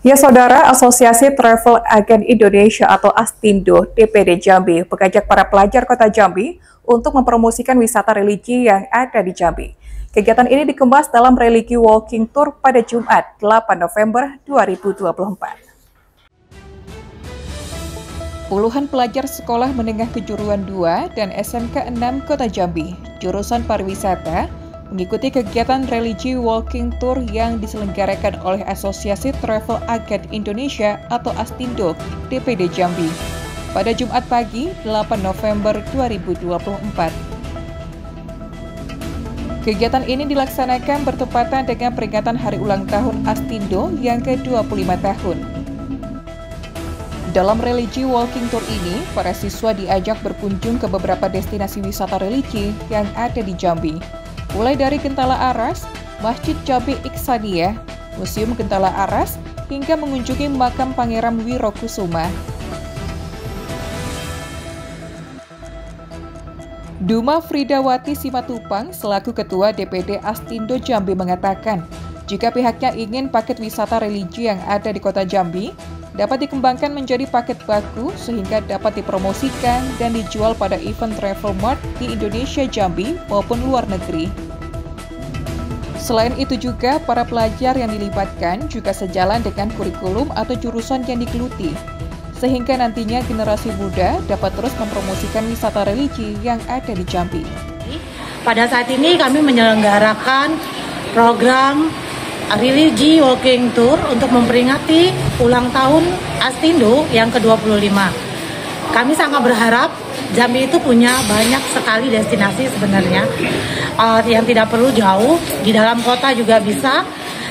Ya saudara, Asosiasi Travel Agen Indonesia atau ASTINDO DPD Jambi mengajak para pelajar kota Jambi untuk mempromosikan wisata religi yang ada di Jambi. Kegiatan ini dikemas dalam religi walking tour pada Jumat 8 November 2024. Puluhan pelajar sekolah menengah kejuruan 2 dan SMK 6 Kota Jambi, jurusan pariwisata, mengikuti kegiatan religi walking tour yang diselenggarakan oleh Asosiasi Travel Agent Indonesia atau ASTINDO DPD Jambi pada Jumat pagi 8 November 2024. Kegiatan ini dilaksanakan bertepatan dengan peringatan hari ulang tahun Astindo yang ke-25 tahun. Dalam religi walking tour ini, para siswa diajak berkunjung ke beberapa destinasi wisata religi yang ada di Jambi, mulai dari Gentala Aras, Masjid Jabi Iksaniyah, Museum Gentala Aras, hingga mengunjungi makam Pangeran Wirokusuma. Duma Fridawati Simatupang selaku Ketua DPD Astindo Jambi mengatakan, jika pihaknya ingin paket wisata religi yang ada di kota Jambi dapat dikembangkan menjadi paket baku sehingga dapat dipromosikan dan dijual pada event travel mart di Indonesia Jambi maupun luar negeri. Selain itu juga, para pelajar yang dilibatkan juga sejalan dengan kurikulum atau jurusan yang digeluti, sehingga nantinya generasi muda dapat terus mempromosikan wisata religi yang ada di Jambi. Pada saat ini kami menyelenggarakan program religi walking tour untuk memperingati ulang tahun Astindo yang ke-25. Kami sangat berharap Jambi itu punya banyak sekali destinasi sebenarnya uh, yang tidak perlu jauh di dalam kota juga bisa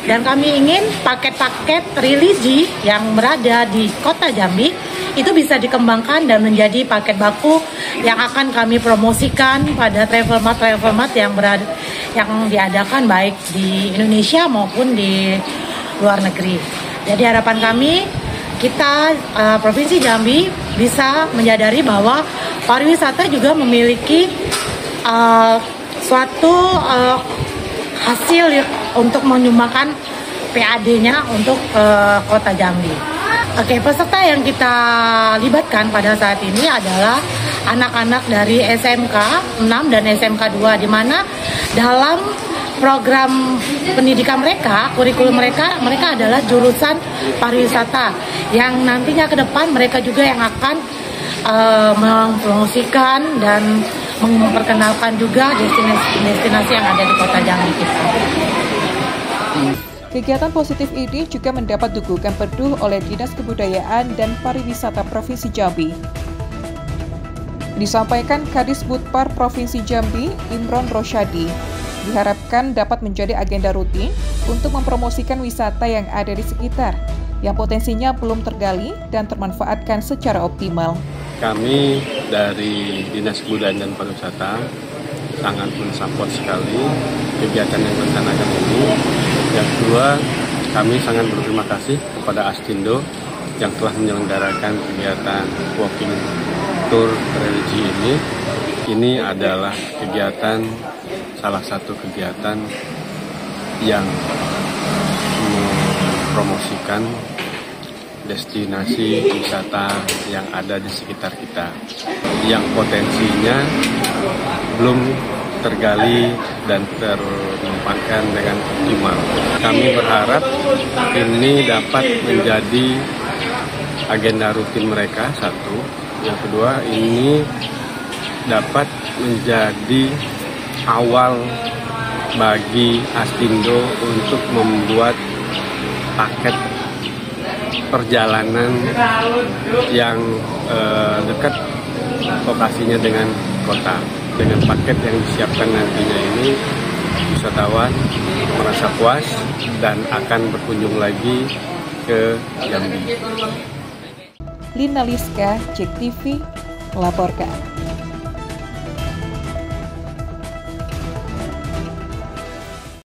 dan kami ingin paket-paket religi yang berada di kota Jambi itu bisa dikembangkan dan menjadi paket baku yang akan kami promosikan pada travel mart travel mart yang berada yang diadakan baik di Indonesia maupun di luar negeri. Jadi harapan kami kita uh, provinsi Jambi bisa menyadari bahwa pariwisata juga memiliki uh, suatu uh, hasil untuk menyumbangkan PAD-nya untuk uh, kota Jambi. Oke, peserta yang kita libatkan pada saat ini adalah anak-anak dari SMK 6 dan SMK 2 di mana dalam program pendidikan mereka, kurikulum mereka, mereka adalah jurusan pariwisata yang nantinya ke depan mereka juga yang akan uh, mempromosikan dan memperkenalkan juga destinasi-destinasi yang ada di kota Jambi kita. Kegiatan positif ini juga mendapat dukungan penuh oleh Dinas Kebudayaan dan Pariwisata Provinsi Jambi. Disampaikan Kadis Budpar Provinsi Jambi, Imron Rosyadi, diharapkan dapat menjadi agenda rutin untuk mempromosikan wisata yang ada di sekitar, yang potensinya belum tergali dan termanfaatkan secara optimal. Kami dari Dinas Kebudayaan dan Pariwisata sangat mensupport sekali kegiatan yang rencanakan ini. Yang kedua, kami sangat berterima kasih kepada Astindo yang telah menyelenggarakan kegiatan walking tour religi ini. Ini adalah kegiatan salah satu kegiatan yang mempromosikan destinasi wisata yang ada di sekitar kita yang potensinya belum tergali dan termampangkan dengan optimal. Kami berharap ini dapat menjadi agenda rutin mereka satu. Yang kedua ini dapat menjadi awal bagi Astindo untuk membuat paket perjalanan yang eh, dekat lokasinya dengan kota. Dengan paket yang disiapkan nantinya ini, wisatawan merasa puas dan akan berkunjung lagi ke Jambi. Lina Liska, Cek TV, melaporkan.